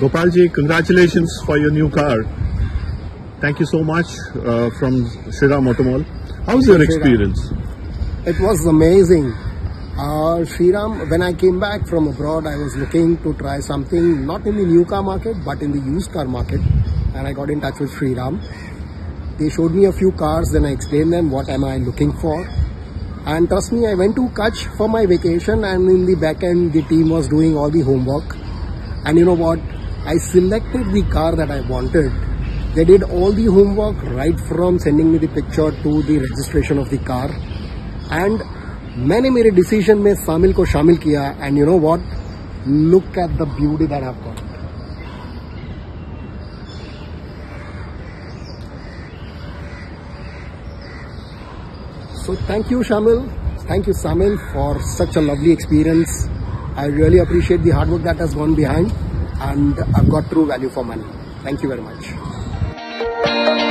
Gopalji, congratulations for your new car. Thank you so much uh, from Shriram Automall. How's your experience? It was amazing. Uh, Shriram, when I came back from abroad, I was looking to try something not in the new car market but in the used car market, and I got in touch with Shriram. They showed me a few cars, then I explained them what am I looking for. And trust me, I went to Kutch for my vacation, and in the back end, the team was doing all the homework. And you know what? I selected the car that I wanted. They did all the homework right from sending me the picture to the registration of the car. And मैंने मेरे decision में सामिल को शामिल किया and you know what look at the beauty that I got So thank you Shamil, thank you Samil for such a lovely experience. I really appreciate the hard work that has gone behind and I've got true value for money. Thank you very much.